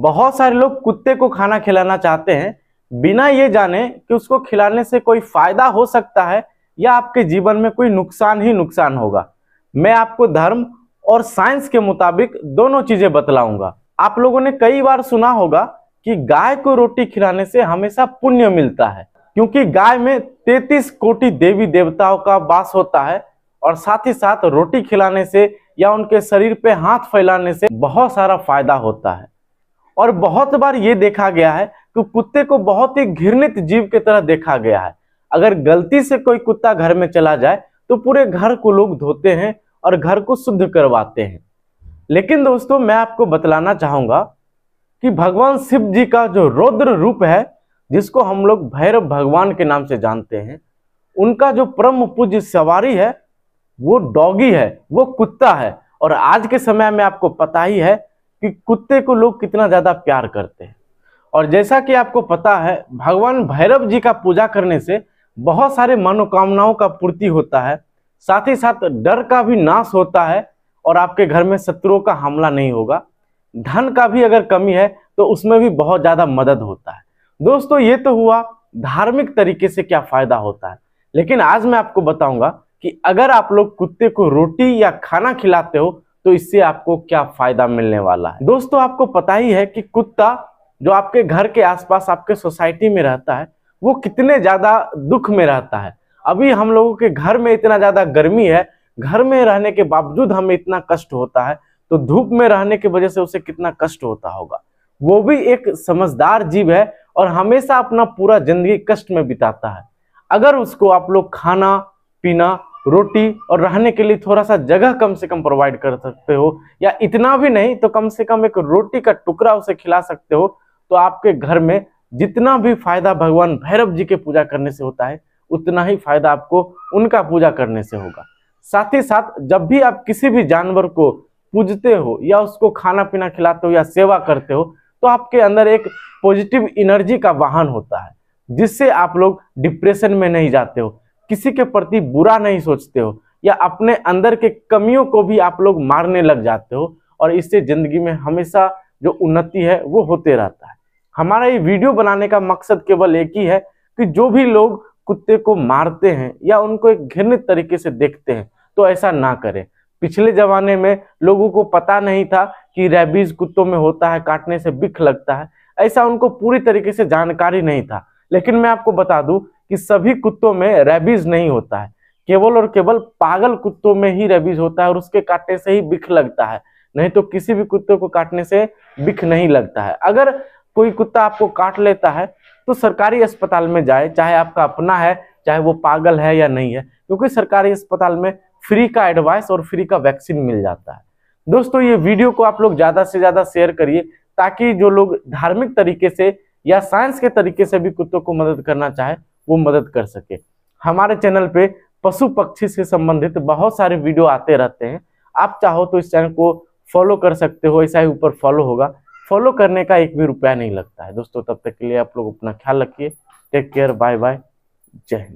बहुत सारे लोग कुत्ते को खाना खिलाना चाहते हैं, बिना ये जाने कि उसको खिलाने से कोई फ़ायदा हो सकता है या आपके जीवन में कोई नुकसान ही नुकसान होगा। मैं आपको धर्म और साइंस के मुताबिक दोनों चीज़ें बतलाऊँगा। आप लोगों ने कई बार सुना होगा कि गाय को रोटी खिलाने से हमेशा पुण्य मिलता है, क्योंकि गाय में 33 कोटि देवी देवताओं का वास होता है और साथ ही साथ रोटी खिलाने से या उनके शरीर पे हाथ फैलाने से बहुत सारा फ़ायदा होता है। और बहुत बार ये देखा गया है कि कुत्ते को बहुत ही घृणित जीव की तरह देखा गया है। अगर गलती से कोई कुत्ता घर में चला जाए तो पूरे घर को लोग धोते हैं और घर को शुद्ध करवाते हैं। लेकिन दोस्तों, मैं आपको बतलाना चाहूँगा कि भगवान शिव जी का जो रौद्र रूप है, जिसको हम लोग भैरव भगवान के नाम से जानते हैं, उनका जो परम पूज्य सवारी है, वो डॉगी है, वो कुत्ता है। और आज के समय में आपको पता ही है कि कुत्ते को लोग कितना ज़्यादा प्यार करते हैं। और जैसा कि आपको पता है, भगवान भैरव जी का पूजा करने से बहुत सारे मनोकामनाओं का पूर्ति होता है। साथ ही साथ डर का भी नाश होता है और आपके घर में शत्रुओं का हमला नहीं होगा। धन का भी अगर कमी है तो उसमें भी बहुत ज़्यादा मदद होता है। दोस्तों, ये तो हुआ धार्मिक तरीके से क्या फ़ायदा होता है। लेकिन आज मैं आपको बताऊँगा कि अगर आप लोग कुत्ते को रोटी या खाना खिलाते हो तो इससे आपको क्या फ़ायदा मिलने वाला है? दोस्तों, आपको पता ही है कि कुत्ता जो आपके घर के आसपास आपके सोसाइटी में रहता है, वो कितने ज़्यादा दुख में रहता है। अभी हम लोगों के घर में इतना ज़्यादा गर्मी है, घर में रहने के बावजूद हमें इतना कष्ट होता है तो धूप में रहने की वजह से उसे कितना कष्ट होता होगा? वो भी एक समझदार जीव है और हमेशा अपना पूरा ज़िंदगी कष्ट में बिताता है। अगर उसको आप लोग खाना, पीना रोटी और रहने के लिए थोड़ा सा जगह कम से कम प्रोवाइड कर सकते हो। या इतना भी नहीं तो कम से कम एक रोटी का टुकड़ा उसे खिला सकते हो। तो आपके घर में जितना भी फ़ायदा भगवान भैरव जी के पूजा करने से होता है, उतना ही फ़ायदा आपको उनका पूजा करने से होगा। साथ ही साथ, जब भी आप किसी भी जानवर को पूजते हो या उसको खाना पीना खिलाते हो या सेवा करते हो तो आपके अंदर एक पॉजिटिव एनर्जी का वाहन होता है, जिससे आप लोग डिप्रेशन में नहीं जाते हो। किसी के प्रति बुरा नहीं सोचते हो या अपने अंदर के कमियों को भी आप लोग मारने लग जाते हो और इससे ज़िंदगी में हमेशा जो उन्नति है वो होते रहता है। हमारा ये वीडियो बनाने का मकसद केवल एक ही है कि जो भी लोग कुत्ते को मारते हैं या उनको एक घृणित तरीके से देखते हैं तो ऐसा ना करें। पिछले जमाने में लोगों को पता नहीं था कि रेबीज कुत्तों में होता है, काटने से बिख लगता है, ऐसा उनको पूरी तरीके से जानकारी नहीं था। लेकिन मैं आपको बता दूँ कि सभी कुत्तों में रेबीज नहीं होता है। केवल और केवल पागल कुत्तों में ही रेबीज होता है और उसके काटने से ही बिख लगता है। नहीं तो किसी भी कुत्ते को काटने से बिख नहीं लगता है। अगर कोई कुत्ता आपको काट लेता है तो सरकारी अस्पताल में जाए, चाहे आपका अपना है, चाहे वो पागल है या नहीं है, क्योंकि सरकारी अस्पताल में फ्री का एडवाइस और फ्री का वैक्सीन मिल जाता है। दोस्तों, ये वीडियो को आप लोग ज़्यादा से ज़्यादा शेयर करिए, ताकि जो लोग धार्मिक तरीके से या साइंस के तरीके से भी कुत्तों को मदद करना चाहे वो मदद कर सके। हमारे चैनल पे पशु पक्षी से संबंधित बहुत सारे वीडियो आते रहते हैं। आप चाहो तो इस चैनल को फॉलो कर सकते हो, ऐसा ही ऊपर फॉलो होगा। फॉलो करने का एक भी रुपया नहीं लगता है। दोस्तों, तब तक के लिए आप लोग अपना ख्याल रखिए। टेक केयर बाय बाय जय हिंद।